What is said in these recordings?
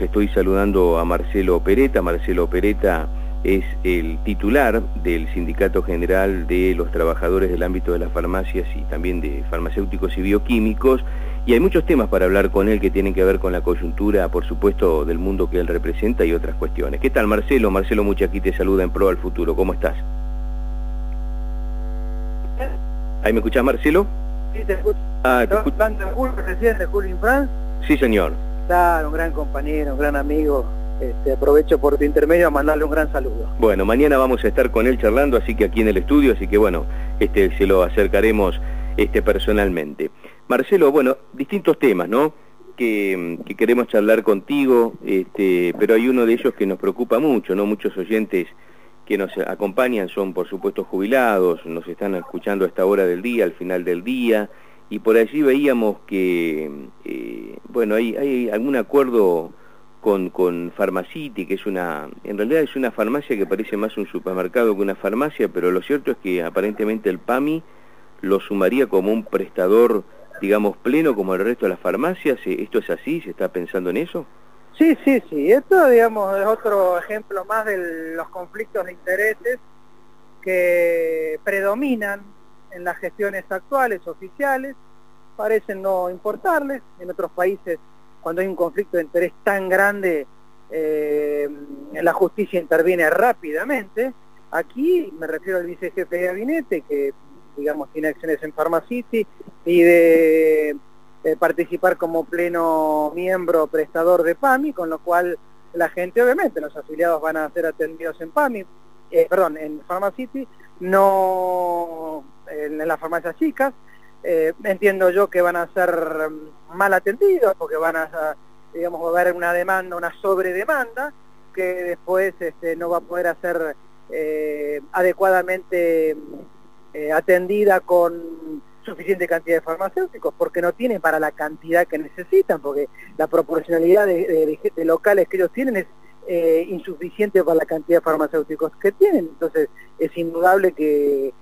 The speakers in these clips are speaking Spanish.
Estoy saludando a Marcelo Pereta. Marcelo Pereta es el titular del Sindicato General de los Trabajadores del ámbito de las farmacias y también de farmacéuticos y bioquímicos. Y hay muchos temas para hablar con él que tienen que ver con la coyuntura, por supuesto, del mundo que él representa y otras cuestiones. ¿Qué tal, Marcelo? Marcelo Muchaquí te saluda en Pro al Futuro. ¿Cómo estás? ¿Ahí me escuchás, Marcelo? Sí, te escucho. Ah, te escucho. Julio, presidente Julio France. Sí, señor. Un gran compañero, un gran amigo. Este, aprovecho por tu intermedio a mandarle un gran saludo. Bueno, mañana vamos a estar con él charlando, así que aquí en el estudio, así que bueno, este, se lo acercaremos este, personalmente. Marcelo, bueno, distintos temas, ¿no? Que, queremos charlar contigo, este, pero hay uno de ellos que nos preocupa mucho, ¿no? Muchos oyentes que nos acompañan son, por supuesto, jubilados, nos están escuchando a esta hora del día, al final del día, y por allí veíamos que, eh, bueno, hay, algún acuerdo con, con Pharmacity, que es una, en realidad es una farmacia que parece más un supermercado que una farmacia, pero lo cierto es que aparentemente el PAMI lo sumaría como un prestador, digamos, pleno como el resto de las farmacias. ¿Esto es así? ¿Se está pensando en eso? Sí, sí, sí. Esto, digamos, es otro ejemplo más de los conflictos de intereses que predominan en las gestiones actuales, oficiales, parecen no importarles. En otros países cuando hay un conflicto de interés tan grande, eh, la justicia interviene rápidamente. Aquí me refiero al vicejefe de gabinete, que digamos tiene acciones en Pharmacity, y de, participar como pleno miembro prestador de PAMI, con lo cual la gente, obviamente, los afiliados van a ser atendidos en PAMI, eh, perdón, en Pharmacity, no en las farmacias chicas, eh, entiendo yo que van a ser mm, mal atendidos porque van a, digamos, haber una demanda, una sobredemanda que después este, no va a poder ser eh, adecuadamente eh, atendida con suficiente cantidad de farmacéuticos porque no tienen para la cantidad que necesitan, porque la proporcionalidad de, de locales que ellos tienen es insuficiente para la cantidad de farmacéuticos que tienen. Entonces es indudable que eh, eh,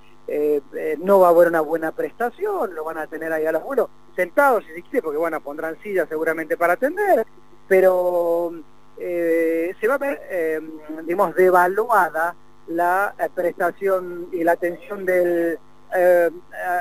no va a haber una buena prestación, lo van a tener ahí a los vuelos sentados si se quiere, porque bueno, pondrán sillas seguramente para atender, pero eh, se va a ver, digamos, devaluada la prestación y la atención del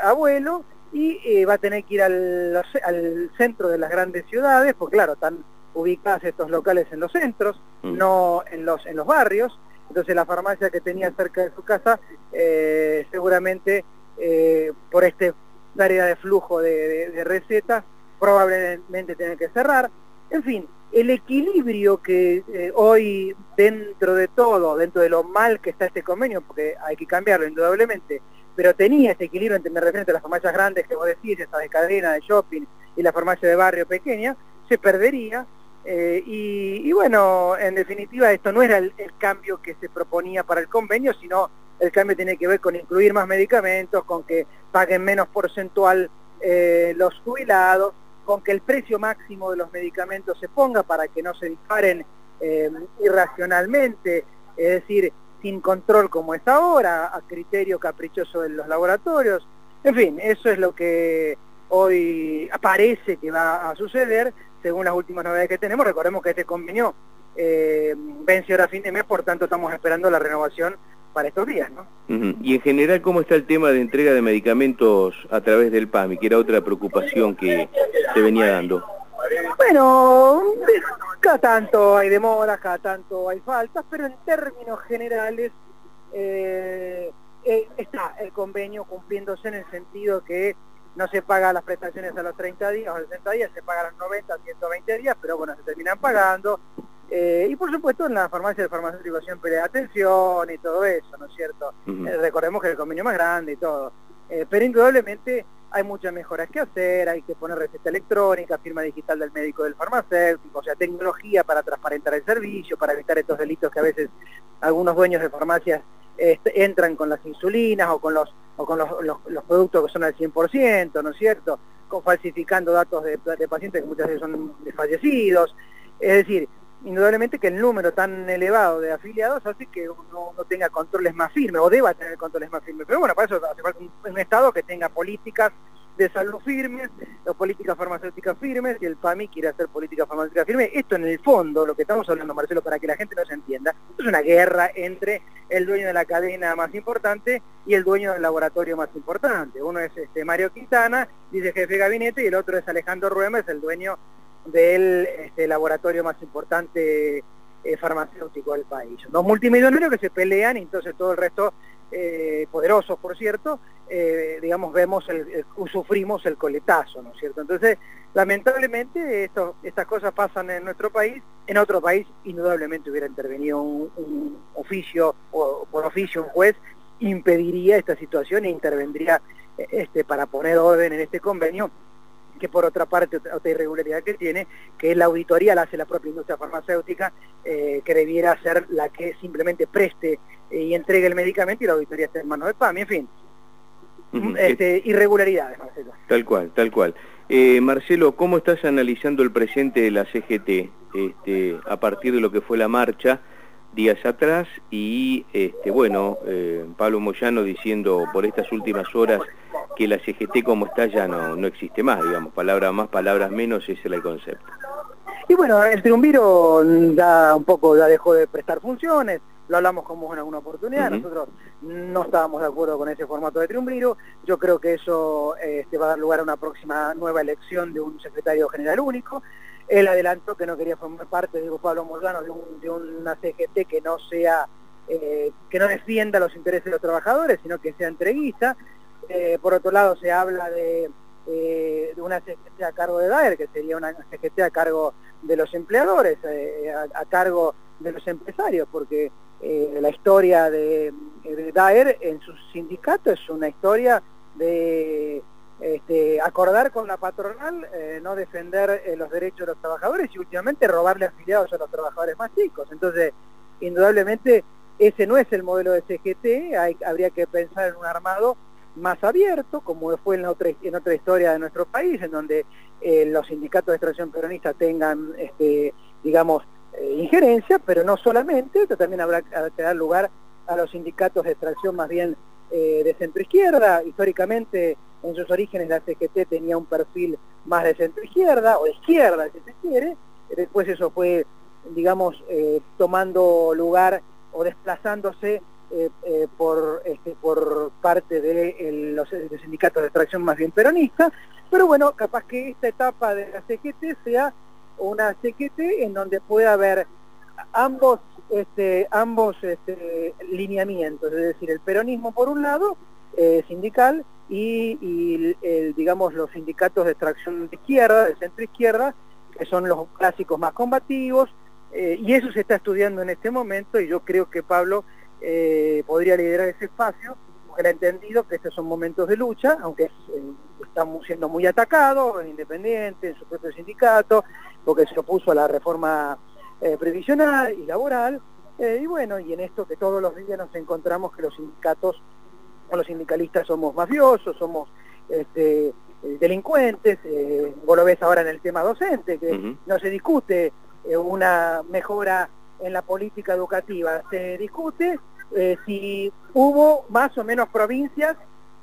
abuelo y va a tener que ir al, al, centro de las grandes ciudades, porque claro, están ubicadas estos locales en los centros, mm. no en los, en los barrios, entonces la farmacia que tenía cerca de su casa eh, seguramente eh, por este área de flujo de, recetas probablemente tiene que cerrar. En fin, el equilibrio que eh, hoy dentro de todo, dentro de lo mal que está este convenio, porque hay que cambiarlo indudablemente, pero tenía este equilibrio entre, me refiero a las farmacias grandes que vos decís, estas de cadena, de shopping y la farmacia de barrio pequeña, se perdería eh, y, bueno, en definitiva esto no era el, cambio que se proponía para el convenio, sino el cambio tiene que ver con incluir más medicamentos, con que paguen menos porcentual eh, los jubilados, con que el precio máximo de los medicamentos se ponga para que no se disparen eh, irracionalmente, es decir, sin control como es ahora, a criterio caprichoso de los laboratorios. En fin, eso es lo que hoy parece que va a suceder según las últimas novedades que tenemos. Recordemos que este convenio eh, vence ahora a fin de mes, por tanto estamos esperando la renovación para estos días. ¿no? Y en general, ¿cómo está el tema de entrega de medicamentos a través del PAMI, que era otra preocupación que se venía dando? Bueno, cada tanto hay demoras, cada tanto hay faltas, pero en términos generales eh, eh, está el convenio cumpliéndose en el sentido que no se pagan las prestaciones a los 30 días o 60 días, se pagan a los 90, 120 días, pero bueno, se terminan pagando. Eh, y por supuesto en la farmacia de farmacéutico siempre atención y todo eso, ¿no es cierto? Eh, recordemos que el convenio más grande y todo. Eh, pero indudablemente hay muchas mejoras que hacer, hay que poner receta electrónica, firma digital del médico del farmacéutico, o sea, tecnología para transparentar el servicio, para evitar estos delitos que a veces algunos dueños de farmacias este, entran con las insulinas o con los o con los, los, productos que son al 100%, ¿no es cierto? Con, falsificando datos de, pacientes que muchas veces son fallecidos. Es decir, indudablemente que el número tan elevado de afiliados hace que uno no tenga controles más firmes o deba tener controles más firmes. Pero bueno, para eso hace falta un, Estado que tenga políticas de salud firmes, las políticas farmacéuticas firmes, y el PAMI quiere hacer políticas farmacéuticas firmes. Esto en el fondo, lo que estamos hablando, Marcelo, para que la gente nos entienda, es una guerra entre el dueño de la cadena más importante y el dueño del laboratorio más importante. Uno es este, Mario Quintana, dice jefe de gabinete, y el otro es Alejandro Ruemes, el dueño del este, laboratorio más importante eh, farmacéutico del país. Dos multimillonarios que se pelean y entonces todo el resto, eh, poderosos por cierto, eh, digamos, vemos, el, sufrimos el coletazo, ¿no es cierto? Entonces, lamentablemente estas cosas pasan en nuestro país, en otro país indudablemente hubiera intervenido un, oficio, o por oficio un juez, impediría esta situación e intervendría este, para poner orden en este convenio que por otra parte otra irregularidad que tiene, que es la auditoría la hace la propia industria farmacéutica, eh, que debiera ser la que simplemente preste eh, y entregue el medicamento y la auditoría esté en manos de PAMI, en fin. Este, irregularidades, Marcelo. Tal cual, tal cual. Eh, Marcelo, ¿cómo estás analizando el presente de la CGT este, a partir de lo que fue la marcha días atrás y, este, bueno, Pablo Moyano diciendo por estas últimas horas que la CGT como está ya no, no existe más, digamos, palabras más, palabras menos, ese es el concepto. Y bueno, el triunviro ya un poco ya dejó de prestar funciones, lo hablamos como en alguna oportunidad, nosotros no estábamos de acuerdo con ese formato de triunviro, yo creo que eso este, va a dar lugar a una próxima nueva elección de un secretario general único, él adelantó que no quería formar parte, digo Pablo Morgano, de, de una CGT que no sea, eh, que no defienda los intereses de los trabajadores, sino que sea entreguista, eh, por otro lado, se habla de, eh, de, una CGT a cargo de DAER, que sería una CGT a cargo de los empleadores, eh, a, cargo de los empresarios, porque la historia de, DAER en su sindicato es una historia de este, acordar con la patronal, no defender los derechos de los trabajadores y últimamente robarle afiliados a los trabajadores más chicos. Entonces, indudablemente, ese no es el modelo de CGT, hay, habría que pensar en un armado más abierto, como fue en otra, historia de nuestro país, en donde eh, los sindicatos de extracción peronista tengan, este, digamos, eh, injerencia, pero no solamente, también habrá que dar lugar a los sindicatos de extracción más bien eh, de centro-izquierda. Históricamente, en sus orígenes, la CGT tenía un perfil más de centro-izquierda, o de izquierda, si se quiere. Después eso fue, digamos, tomando lugar o desplazándose eh, eh, por, este, por parte de los sindicatos de extracción más bien peronistas, pero bueno, capaz que esta etapa de la CGT sea una CGT en donde pueda haber ambos este, ambos este, lineamientos, es decir, el peronismo por un lado, eh, sindical, y, digamos los sindicatos de extracción de izquierda, de centro izquierda, que son los clásicos más combativos, y eso se está estudiando en este momento, y yo creo que Pablo eh, podría liderar ese espacio, porque él ha entendido que estos son momentos de lucha, aunque eh, estamos siendo muy atacados, en Independiente, en su propio sindicato, porque se opuso a la reforma eh, previsional y laboral, y bueno, y en esto que todos los días nos encontramos que los sindicatos o los sindicalistas somos mafiosos, somos este, delincuentes, vos lo ves ahora en el tema docente, que no se discute una mejora en la política educativa. Se discute eh, si hubo más o menos provincias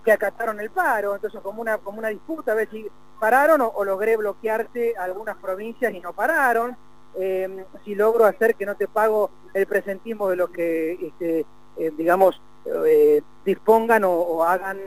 que acataron el paro, entonces como una, como una disputa, a ver si pararon o, logré bloquearte algunas provincias y no pararon, eh, si logro hacer que no te pago el presentismo de los que, este, eh, digamos, dispongan o, hagan,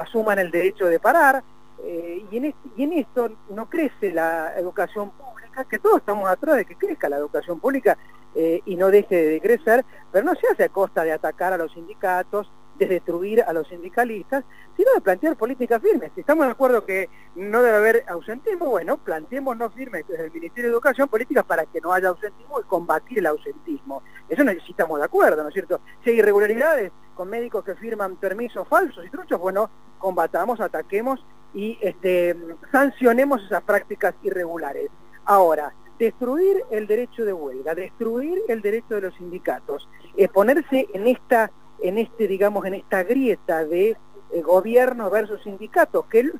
asuman el derecho de parar, y, en y en esto no crece la educación pública, que todos estamos atrás de que crezca la educación pública, eh, y no deje de crecer, pero no se hace a costa de atacar a los sindicatos, de destruir a los sindicalistas, sino de plantear políticas firmes. Si estamos de acuerdo que no debe haber ausentismo, bueno, planteémonos firmes desde el Ministerio de Educación políticas para que no haya ausentismo y combatir el ausentismo. Eso necesitamos de acuerdo, ¿no es cierto? Si hay irregularidades con médicos que firman permisos falsos y truchos, bueno, combatamos, ataquemos y este, sancionemos esas prácticas irregulares. Ahora, destruir el derecho de huelga, destruir el derecho de los sindicatos, eh, ponerse en esta, en este, digamos, en esta grieta de eh, gobierno versus sindicatos, que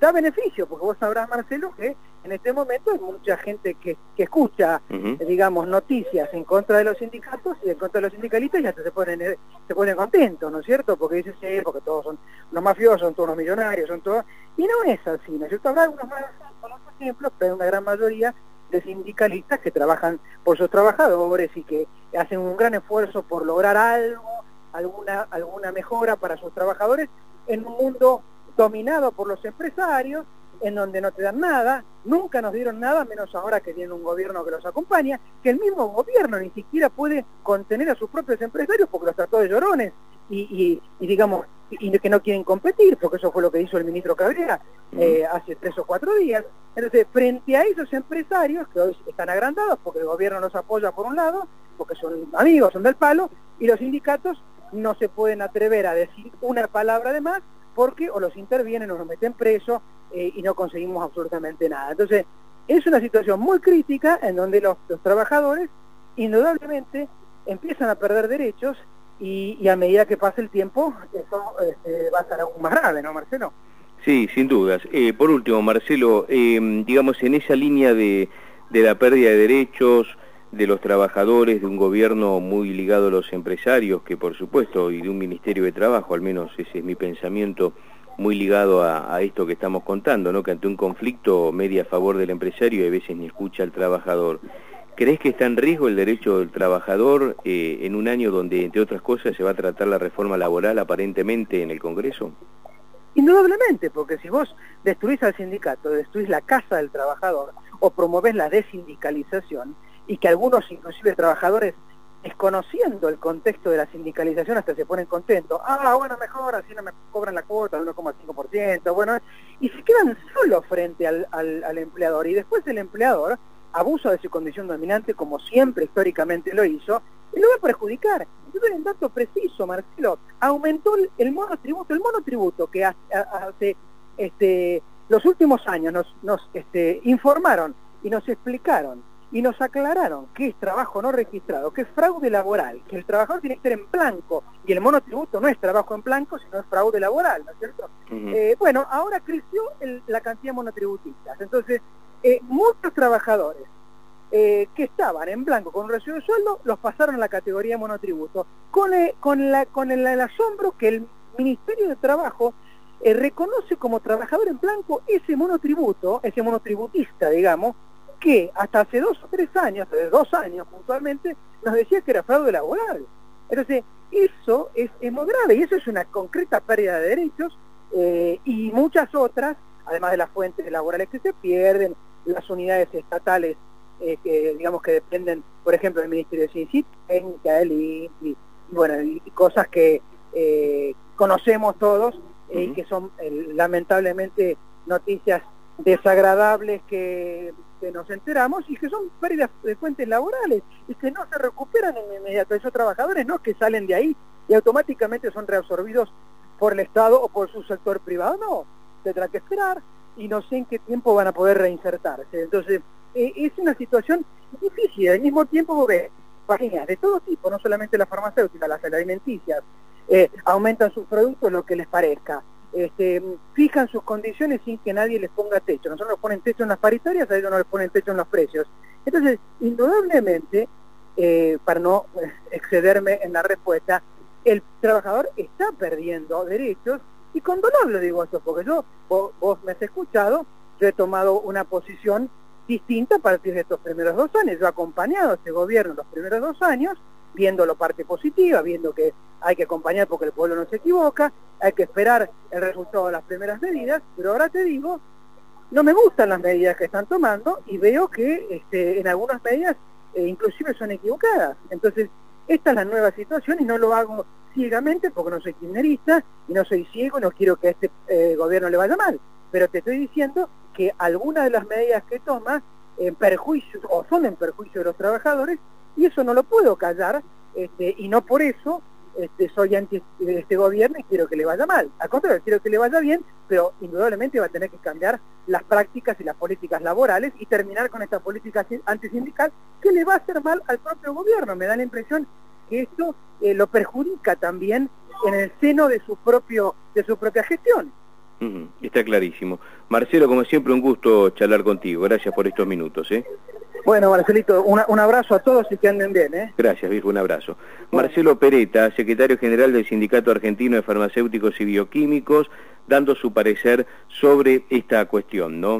da beneficio, porque vos sabrás, Marcelo, que en este momento hay mucha gente que, escucha, digamos, noticias en contra de los sindicatos y en contra de los sindicalistas y hasta se ponen, eh, se ponen contentos, ¿no es cierto? Porque dicen, sí, porque todos son los mafiosos, son todos los millonarios, son todos... Y no es así, ¿no es cierto? Habrá algunos más ejemplos, pero hay una gran mayoría de sindicalistas que trabajan por sus trabajadores y que hacen un gran esfuerzo por lograr algo, alguna, alguna mejora para sus trabajadores en un mundo dominado por los empresarios en donde no te dan nada, nunca nos dieron nada, menos ahora que tienen un gobierno que los acompaña, que el mismo gobierno ni siquiera puede contener a sus propios empresarios porque los trató de llorones y, digamos, y que no quieren competir, porque eso fue lo que hizo el ministro Cabrera eh, hace tres o cuatro días. Entonces, frente a esos empresarios que hoy están agrandados porque el gobierno los apoya por un lado, porque son amigos, son del palo, y los sindicatos no se pueden atrever a decir una palabra de más porque o los intervienen o nos meten presos eh, y no conseguimos absolutamente nada. Entonces, es una situación muy crítica en donde los, trabajadores indudablemente empiezan a perder derechos y, a medida que pasa el tiempo eso este, va a estar aún más grave, ¿no, Marcelo? Sí, sin dudas. Eh, por último, Marcelo, eh, digamos en esa línea de, de la pérdida de derechos, de los trabajadores, de un gobierno muy ligado a los empresarios, que por supuesto, y de un Ministerio de Trabajo, al menos ese es mi pensamiento, muy ligado a, esto que estamos contando, ¿no? que ante un conflicto media a favor del empresario y a veces ni escucha al trabajador. ¿Crees que está en riesgo el derecho del trabajador eh, en un año donde, entre otras cosas, se va a tratar la reforma laboral aparentemente en el Congreso? Indudablemente, porque si vos destruís al sindicato, destruís la casa del trabajador o promovés la desindicalización, y que algunos, inclusive trabajadores, desconociendo el contexto de la sindicalización, hasta se ponen contentos. Ah, bueno, mejor, así no me cobran la cuota de 1,5%, bueno, y se quedan solos frente al, al, empleador. Y después el empleador abusa de su condición dominante, como siempre históricamente lo hizo, y lo va a perjudicar. Doy un dato preciso, Marcelo. Aumentó el, monotributo, el monotributo que hace, este, los últimos años nos, nos este, informaron y nos explicaron y nos aclararon que es trabajo no registrado, que es fraude laboral, que el trabajador tiene que ser en blanco y el monotributo no es trabajo en blanco, sino es fraude laboral, ¿no es cierto? Eh, bueno, ahora creció la cantidad de monotributistas, entonces eh, trabajadores eh, que estaban en blanco con recibo de sueldo los pasaron a la categoría monotributo, con, el, asombro que el Ministerio de Trabajo reconoce como trabajador en blanco ese monotributo, ese monotributista, digamos, que hasta hace dos o tres años, de dos años puntualmente, nos decía que era fraude laboral. Entonces, eso es, muy grave y eso es una concreta pérdida de derechos eh, y muchas otras, además de las fuentes laborales que se pierden, las unidades estatales eh, que digamos que dependen, por ejemplo, del Ministerio de Ciencia y, y, bueno, y cosas que eh, conocemos todos y que son lamentablemente noticias desagradables que, nos enteramos y que son pérdidas de fuentes laborales y que no se recuperan en inmediato. Esos trabajadores no que salen de ahí y automáticamente son reabsorbidos por el Estado o por su sector privado, no, tendrá que esperar y no sé en qué tiempo van a poder reinsertarse. Entonces, eh, es una situación difícil, al mismo tiempo ve páginas de todo tipo, no solamente las farmacéuticas, las alimenticias, eh, aumentan sus productos lo que les parezca este, fijan sus condiciones sin que nadie les ponga techo. Nosotros nos ponen techo en las paritarias, a ellos no les ponen techo en los precios. Entonces, indudablemente, eh, para no eh, excederme en la respuesta, el trabajador está perdiendo derechos y condonable digo esto, porque yo, vos, me has escuchado, yo he tomado una posición distinta a partir de estos primeros dos años. Yo he acompañado a este gobierno los primeros dos años viendo la parte positiva, viendo que hay que acompañar porque el pueblo no se equivoca, hay que esperar el resultado de las primeras medidas, pero ahora te digo, no me gustan las medidas que están tomando y veo que este, en algunas medidas eh, inclusive son equivocadas. Entonces, esta es la nueva situación y no lo hago ciegamente porque no soy kirchnerista y no soy ciego y no quiero que a este eh, gobierno le vaya mal. Pero te estoy diciendo que algunas de las medidas que toma en perjuicio o son en perjuicio de los trabajadores y eso no lo puedo callar, este, y no por eso este, soy anti de este gobierno y quiero que le vaya mal. Al contrario, quiero que le vaya bien, pero indudablemente va a tener que cambiar las prácticas y las políticas laborales y terminar con esta política antisindical que le va a hacer mal al propio gobierno. Me da la impresión que esto eh, lo perjudica también en el seno de su propio de su propia gestión. Está clarísimo. Marcelo, como siempre, un gusto charlar contigo. Gracias por estos minutos. ¿eh? Bueno, Marcelito, un abrazo a todos y que anden bien. ¿eh? Gracias, Virgo, un abrazo. Marcelo Pereta, secretario general del Sindicato Argentino de Farmacéuticos y Bioquímicos, dando su parecer sobre esta cuestión, ¿no?